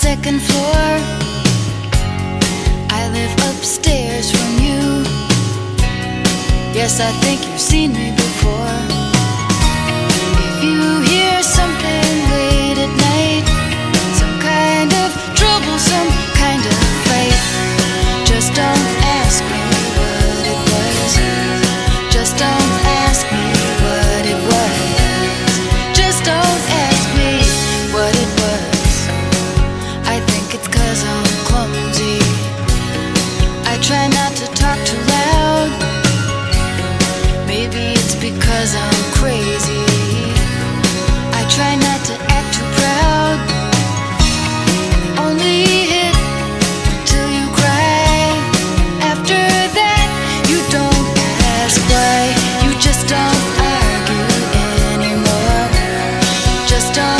second floor. I live upstairs from you. Yes, I think you've seen me before. cause I'm crazy. I try not to act too proud. Only hit till you cry. After that you don't ask why. You just don't argue anymore. Just don't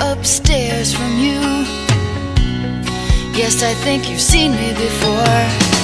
upstairs from you. Yes, I think you've seen me before.